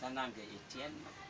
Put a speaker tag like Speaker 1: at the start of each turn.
Speaker 1: 在那个一间嘛。